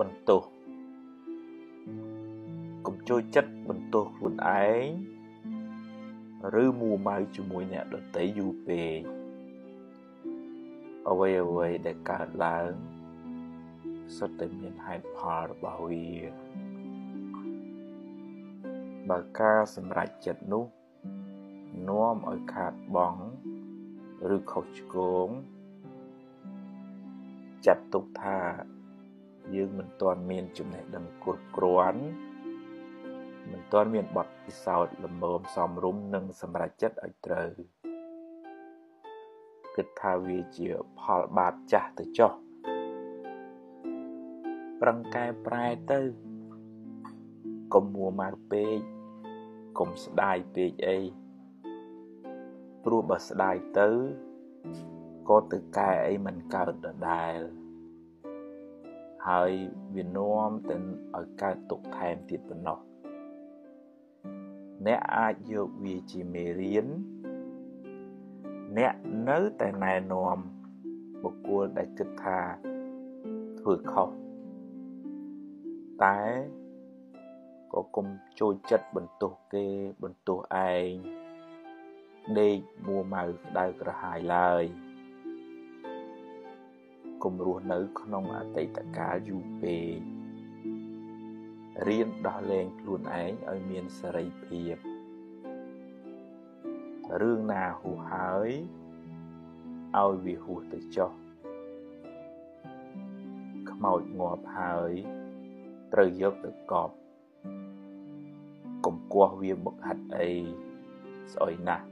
បន្ទោសកុំចូលចិត្តបន្ទោសខ្លួនឯងឬមួម៉ៅជាមួយអ្នកដទៃយូរពេកអ្វីអ្វីដែលកើតឡើងសុទ្ធតែមានហេតុផលរបស់វាបើការសម្រេចចិត្តនោះនាំឲ្យខាតបង់ឬខុសឆ្គងចាត់ទុកថា យើងមិនទាន់មានចំណេះដឹងគ្រប់គ្រាន់មិនទាន់មានបទពិសោធន៍ល្មមសមរម្យនិងសម្រេចចិត្តឲ្យត្រូវគិតថាវាជាផលបាបចាស់ទៅចុះប្រឹងកែប្រែទៅកុំមួម៉ៅពេកកុំស្ដាយពេកអីព្រោះបើស្ដាយទៅក៏ទៅកែអីមិនកើតដដែល ហើយវានាំទៅឲ្យកើតទុកថែមទៀតប៉ុណ្ណោះអ្នកអាចយកវាជាមេរៀនអ្នកនៅតែណែនាំបុគ្គលដែលគិតថាធ្វើខុសតែក៏កុំចូលចិត្តបន្ទោសគេបន្ទោសឯងដេកមួម៉ៅក្តៅក្រហាយឡើយ កុំរស់នៅ ក្នុងអតីតកាលយូរពេករៀនដោះលែងខ្លួនឯងឲ្យមានសេរីភាពរឿងណាហួសហើយឲ្យវាហួសទៅចុះខ្មោចងាប់ហើយត្រូវយកទៅកប់កុំគាស់វាបឹកហាត់អីស្អុយណាស់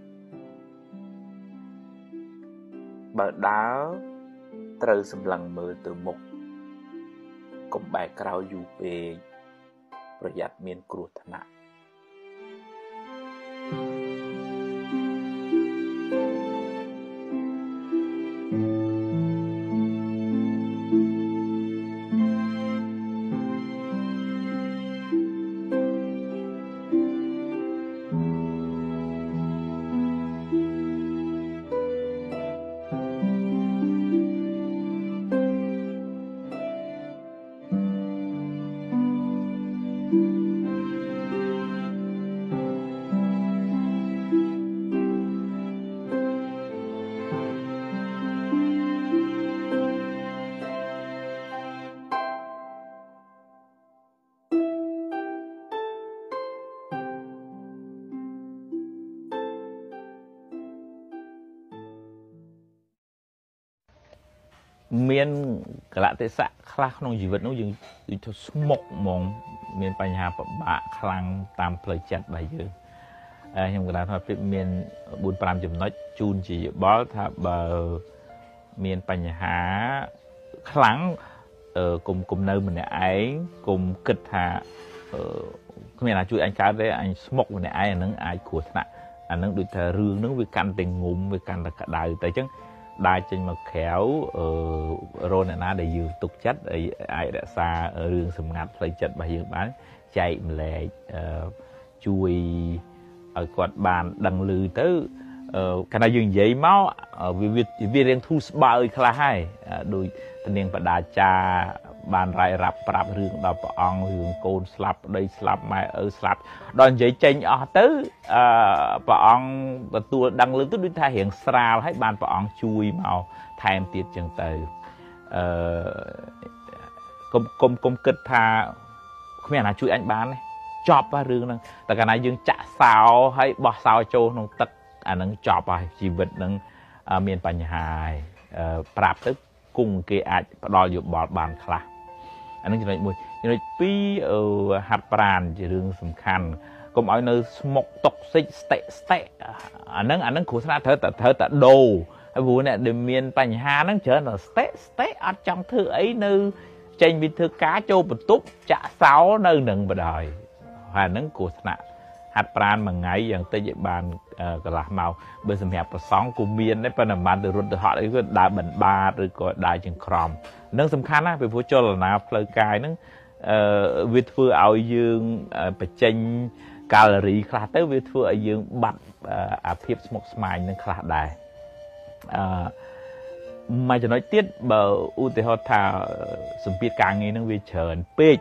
បើដើរ ត្រូវសម្លឹងមើលទៅមុខកុំបែរក្រោយយូរពេកប្រយ័ត្នមានគ្រោះថ្នាក់ មានកលៈទេសៈខ្លះក្នុងជីវិតនោះយើងគឺទៅស្មុកហ្មងមានបញ្ហាពិបាកខ្លាំងតាមផ្លូវចិត្តរបស់យើងហើយខ្ញុំក៏ថាពីមាន4 5ចំណុចជូនជាយោបល់ថាបើមានបញ្ហាខ្លាំងគុំគុំនៅម្នាក់ឯងគុំគិតថាគ្មានអាចជួយអញកើតទេអញស្មុកម្នាក់ឯងអានឹងអាចគ្រោះថ្នាក់អានឹងដូចថារឿងហ្នឹងវាកាន់តែងុំវាកាន់តែក្តៅតែអញ្ចឹង ដើរចេញមកក្រៅអឺរនអ្នកណាដែលយើងទុកចិត្តអាចរក្សារឿងសម្ងាត់ផ្លូវចិត្តរបស់យើងបានចែកម្លែកអឺជួយឲ្យគាត់បានដឹងឮទៅកាលណាយើងនិយាយមកវាវារៀងធូរស្បើយខ្លះហើយដោយតនាងបដាចា បានរាយរាប់ប្រាប់រឿងដល់ព្រះអង្គរឿងកូនស្លាប់ប្តីស្លាប់ម៉ែឪស្លាប់ដល់និយាយចេញអស់ទៅអឺព្រះអង្គទទួលដឹងលើទៅដូចថារៀងស្រាលហើយបានព្រះអង្គជួយមកថែមទៀតចឹងទៅអឺកុំកុំកុំគិតថាគ្មានអាជួយអញបានទេចប់ហើយរឿងហ្នឹងតែកាលណាយើងចាក់សោហើយបោះសោចូលក្នុងទឹកអាហ្នឹងចប់ហើយជីវិតហ្នឹងមានបញ្ហាហើយប្រាប់ទៅគង់គេអាចផ្ដល់យោបល់បានខ្លះ អានឹងចំណុចមួយចំណុច2ហាត់ប្រានជារឿងសំខាន់កុំឲ្យនៅស្មុកតុកសិចស្តិស្តិអានឹងអានឹងគ្រោះថ្នាក់ត្រូវតែត្រូវតែដូរហើយព្រោះអ្នកដែលមានបញ្ហាហ្នឹងច្រើនតែស្តិស្តិអត់ចង់ធ្វើអីនៅចេញពីធ្វើការចូលបន្ទប់ចាក់សោនៅនឹងបដ ாய் ហើយហ្នឹងគ្រោះថ្នាក់ហាត់ប្រានមួយថ្ងៃយ៉ាងតិចឲ្យបាន កន្លះម៉ោងបើសម្រាប់ប្រសងគូមានទេប៉ុន្តែមិនបានទៅរត់ទៅហត់អីគឺដើរបណ្បាតឬក៏ដើរចង្ក្រមនឹងសំខាន់ណាស់ពីព្រោះចលនាផ្លូវកាយហ្នឹងអឺវាធ្វើឲ្យយើងបញ្ចេញកាឡូរីខ្លះទៅវាធ្វើឲ្យយើងបាត់អាភាពស្មុគស្មាញនឹងខ្លះដែរអឺមួយចំណុចទៀតបើឧទាហរណ៍ថាសម្ពាធការងារនឹងវាច្រើនពេក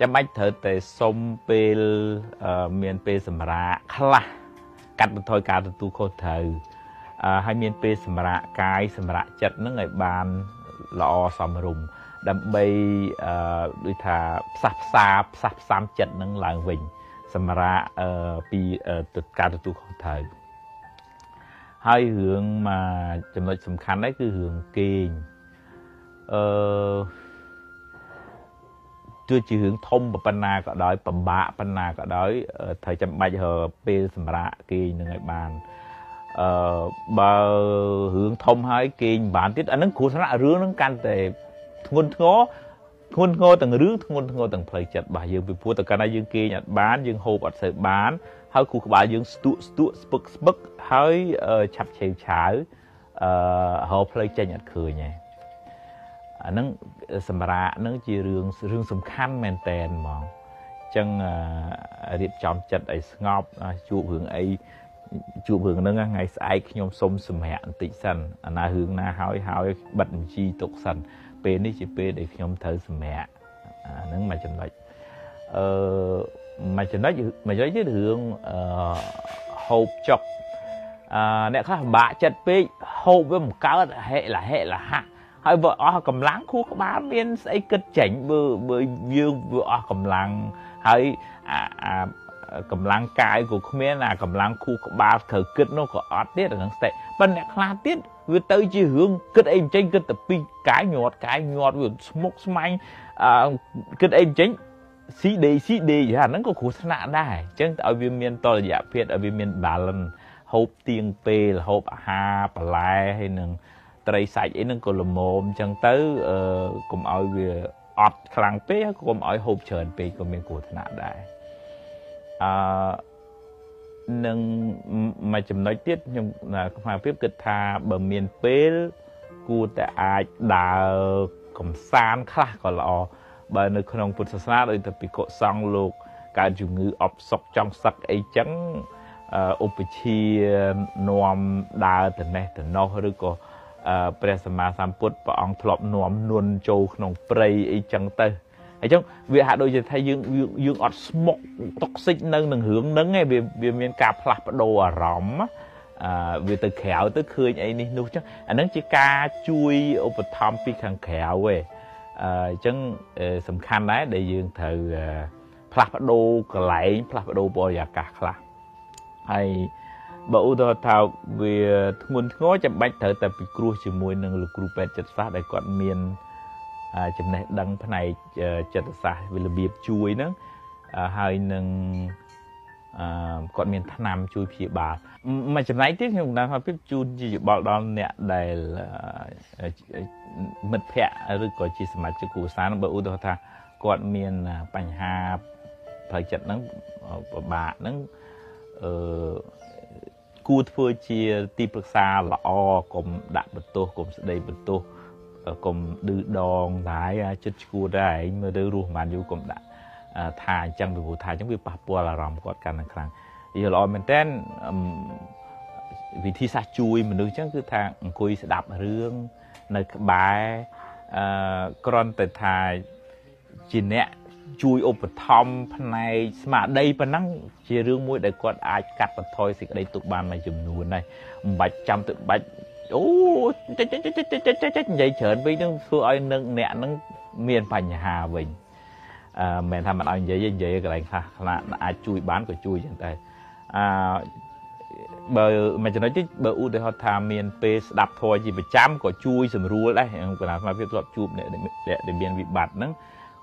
ចាំបាច់ត្រូវតែសុំពេលមានពេលសម្រាកខ្លះ កាត់បន្ថយការទទួលខុសត្រូវហើយមានពេលសម្រាកកាយសម្រាកចិត្តនឹងឲ្យបានល្អសមរម្យដើម្បីអឺដូចថាផ្សះផ្សាផ្សះផ្សាំចិត្តនឹងឡើងវិញសម្រាប់អឺពីការទទួលខុសត្រូវហើយរឿងមកចំណុចសំខាន់ដែរគឺរឿងគេងអឺ ទោះជារឿងធំប៉ុណ្ណាក៏ដោយពិបាកប៉ុណ្ណាក៏ដោយត្រូវចាំបាច់រកពេលសម្រាប់គេងនឹងឲ្យបានអឺបើរឿងធំហើយគេងបានទៀតអានឹងគ្រោះថ្នាក់រឿងហ្នឹងកាន់តែធ្ងន់ធ្ងរធ្ងន់ធ្ងរទាំងរឿងធ្ងន់ធ្ងរទាំងផ្លូវចិត្តរបស់យើងពីព្រោះតើកាលណាយើងគេងអត់បានយើងហូបអត់សូវបានហើយគូក្បាលយើងស្ទក់ស្ទក់ស្ពឹកស្ពឹកហើយឆាប់ឆេវឆាវអឺរកផ្លូវចេញអត់ឃើញទេអាហ្នឹង សម្រាប់ហ្នឹងជារឿងរឿងសំខាន់មែនតែនហ្មងអញ្ចឹងរៀបចំចិត្តឲ្យស្ងប់ជួបរឿងអីជួបរឿងហ្នឹងថ្ងៃស្អែកខ្ញុំសុំសម្រាប់បន្តិចសិនអាណារឿងណាហើយហើយបិទបញ្ជីទុកសិនពេលនេះជាពេលដែលខ្ញុំត្រូវសម្រាប់អាហ្នឹងមួយចំណុចអឺមួយចំណុចមួយចំណុចទៀតរឿងអឺហូបចុកអឺអ្នកខ្លះពិបាកចិត្តពេកហូបវាមិនកើតហេលហេលហៈ ហើយបើអស់កម្លាំងខួរក្បាលមានស្អីគិតចេញបើបើយើងវាអស់កម្លាំងហើយអាកម្លាំងកាយក៏គ្មានអាកម្លាំងខួរក្បាលត្រូវគិតនោះក៏អត់ទៀតអានឹងស្ទេប៉ុន្តែអ្នកខ្លះទៀតវាទៅជារឿងគិតអីចេញគិតតែពីកាយញាត់កាយញាត់វាស្មុកស្មាញគិតអីចេញស៊ីដេស៊ីដេអាហ្នឹងក៏គ្រោះថ្នាក់ដែរអញ្ចឹងឲ្យវាមានតលយៈភាពឲ្យវាមាន balance ហូបទៀងពេលហូបអាហារបន្លែហើយនឹង ត្រីសាច់អីហ្នឹងក៏ល្មមអញ្ចឹងទៅអឺកុំឲ្យវាអត់ខ្លាំងពេកហើយកុំឲ្យហូបច្រើនពេកក៏មានគ្រោះថ្នាក់ដែរអឺនឹងមួយចំណុចទៀតខ្ញុំខ្មែរភាពគិតថាបើមានពេលគួរតែអាចដើរកំសាន្តខ្លះក៏ល្អបើនៅក្នុងពុទ្ធសាសនាដូចតែពិកុសង្ឃលោកកើតជំងឺអបសុកចង់សឹកអីចឹងឧបជានាំដើរទៅនេះទៅនោះឬក៏ ព្រះសម្មាសម្ពុទ្ធព្រះអង្គធ្លាប់នាំនុនចូលក្នុងព្រៃអីចឹងទៅអញ្ចឹងវាហាក់ដូចជាថាយើងយើងអត់ស្មុកតុកសិចនៅនឹងរឿងហ្នឹងឯងវាវាមានការផ្លាស់ប្ដូរអារម្មណ៍អឺវាទៅក្រៅទៅឃើញអីនេះនោះចឹងអាហ្នឹងជាការជួយឧបត្ថម្ភពីខាងក្រៅឯងអញ្ចឹងសំខាន់ដែរដែលយើងត្រូវផ្លាស់ប្ដូរកន្លែងផ្លាស់ប្ដូរបរិយាកាសខ្លះហើយ បើឧទាហរណ៍ថាវាធ្ងន់ធ្ងរចាំបាច់ត្រូវតែពិគ្រោះជាមួយនឹងលោកគ្រូពេទ្យចិត្តសាស្ត្រដែលគាត់មានចំណេះដឹងផ្នែកចិត្តសាស្ត្រវិរបៀបជួយហ្នឹងហើយនឹងអឺគាត់មានថ្នាំជួយព្យាបាលមួយចំណែកទៀតខ្ញុំដឹងថាពីជូនជាយោបល់ដល់អ្នកដែលមិត្តភ័ក្តិឬក៏ជាសមាជិកគ្រួសារបើឧទាហរណ៍ថាគាត់មានបញ្ហាផ្លូវចិត្តហ្នឹងពិបាកហ្នឹងអឺ គួរធ្វើជាទីប្រឹក្សាល្អកុំដាក់បន្ទោសកុំស្ដីបន្ទោសកុំឌឺដងដែរចិត្តឈួតដែរឯងមើលទៅរស់បានយូរកុំដាក់ថាអញ្ចឹងពីព្រោះថាអញ្ចឹងវាប៉ះពាល់អារម្មណ៍គាត់កាន់តែខ្លាំងយល់ល្អមែនតើវិធីសាស្ត្រជួយមនុស្សអញ្ចឹងគឺថាអង្គុយស្ដាប់រឿងនៅក្បែរអឺគ្រាន់តែថាជាអ្នក ជួយឧបត្ថម្ភផ្នែកស្មារតីប៉ុណ្ណឹងជារឿងមួយដែលគាត់អាចកាត់បន្ថយសេចក្តីទុក្ខបានមួយចំនួនដែរមិនបាច់ចាំទៅបាច់អូចេះចេះចេះចេះចេះចេះនិយាយច្រើនពេកនឹងធ្វើឲ្យនឹងអ្នកនឹងមានបញ្ហាវិញអឺមិនថាមិនឲ្យនិយាយនិយាយកន្លែងខ្លះខ្លះអាចជួយបានក៏ជួយចឹងតែអឺបើមួយចំណុចទៀតបើឧទាហរណ៍ថាមានពេលស្ដាប់ធម៌ជាប្រចាំក៏ជួយសម្រួលដែរបណ្ដាស្មារតីធ្លាប់ជួបអ្នកដែលមានវិបត្តិហ្នឹង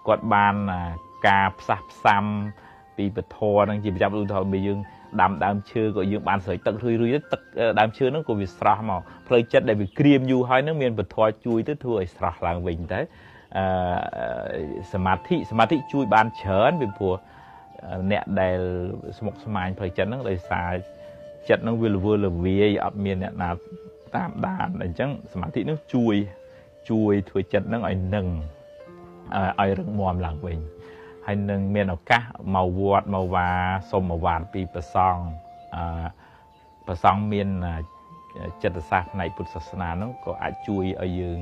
គាត់បានការផ្សះផ្សាំពីពធហ្នឹងជាប្រចាំឧទាហរណ៍បើយើងដាំដើមឈើក៏យើងបានស្រោចទឹករួយរួយទឹកដើមឈើហ្នឹងក៏វាស្រស់មកផ្លូវចិត្តដែលវាក្រៀមយូរហើយហ្នឹងមានពធជួយទៅធ្វើឲ្យស្រស់ឡើងវិញទៅអឺសមាធិសមាធិជួយបានច្រើនពីព្រោះអ្នកដែលស្មុគស្មាញផ្លូវចិត្តហ្នឹងដោយសារចិត្តហ្នឹងវាលវើលវាយអត់មានអ្នកណាតាមដានអញ្ចឹងសមាធិហ្នឹងជួយជួយធ្វើចិត្តហ្នឹងឲ្យនឹង ឲ្យរឹងមាំឡើងវិញហើយនឹងមានឱកាសមកវត្តមកវាសុំអវាទពីប្រសង់អឺប្រសង់មានចិត្តសាស្ត្រផ្នែកពុទ្ធសាសនាហ្នឹងក៏អាចជួយឲ្យយើង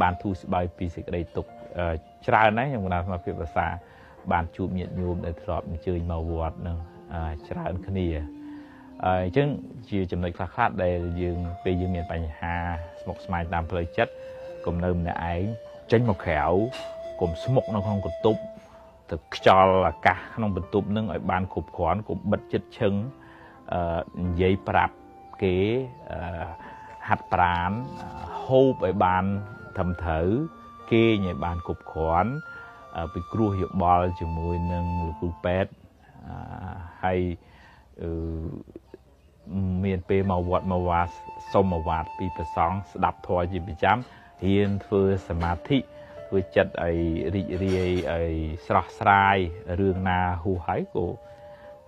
បានធូរស្បើយពីសេចក្តីទុក្ខច្រើនណាស់ខ្ញុំគណៈសមាភិបភាសា បានជួបញាតិញោមដែលធ្លាប់អញ្ជើញមកវត្តនឹងច្រើនគ្នាអញ្ចឹងជាចំណុចខ្លះៗដែលយើងពេលយើងមានបញ្ហាស្មុគស្មាញតាមផ្លូវចិត្តកុំនៅម្នាក់ឯងចេញមកក្រៅ កុំស្មុកនៅក្នុងបន្ទប់ទៅខ្យល់អាកាសក្នុងបន្ទប់នឹងឲ្យបានគ្រប់គ្រាន់កុំបិទចិត្តឈឹងអឺនិយាយប្រាប់គេអឺហាត់ប្រានហូបឲ្យបានត្រឹមត្រូវគេងឲ្យបានគ្រប់គ្រាន់ពិគ្រោះយោបល់ជាមួយនឹងលោកគ្រូពេទ្យហើយអឺមានពេលមកវត្តមកវាសុំមកវត្តពីប្រសងស្ដាប់ធម៌ជាប្រចាំរៀនធ្វើសមាធិ ធ្វើចិត្តឲ្យរីករាយឲ្យស្រស់ស្រាយរឿងណាហួហើយក៏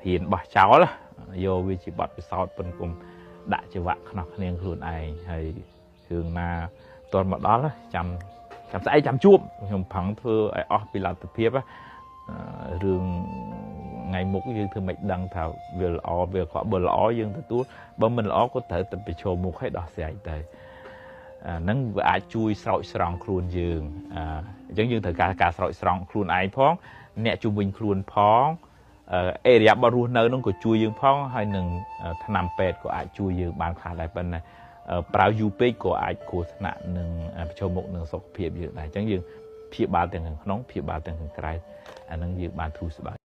ហ៊ានបោះចោលយកវាជាបទពិសោធន៍ប៉ុនគុំដាក់ចង្វាក់ខ្នោះគ្នាខ្លួនឯងហើយរឿងណាតន់មកដល់ចាំចាំស្អែកចាំជួបខ្ញុំប្រឹងធ្វើឲ្យអស់ពីលទ្ធភាពរឿងថ្ងៃមុខយើងធ្វើមិនដឹងថាវាល្អវាអាក្រក់បើល្អយើងទទួលបើមិនល្អក៏ត្រូវតែប្រឈមមុខឲ្យដោះស្រាយទៅអា ហ្នឹងវាអាចជួយស្រោចស្រង់ខ្លួនយើងអញ្ចឹងយើងត្រូវការការស្រោចស្រង់ខ្លួនឯងផង អ្នកជំនាញខ្លួនផងអេរិយាបថរស់នៅនឹងក៏ជួយយើងផង ហើយនឹងថ្នាំពេទ្យក៏អាចជួយយើងបានខ្លះដែរប៉ុន្តែប្រើយូរពេកក៏អាចគ្រោះថ្នាក់នឹងប្រឈមមុខនឹងសុខភាពយើងដែរអញ្ចឹងយើងព្យាបាលទាំងខាងក្នុងព្យាបាលទាំងខាងក្រៅអានឹងយើងបានធូរស្បើយ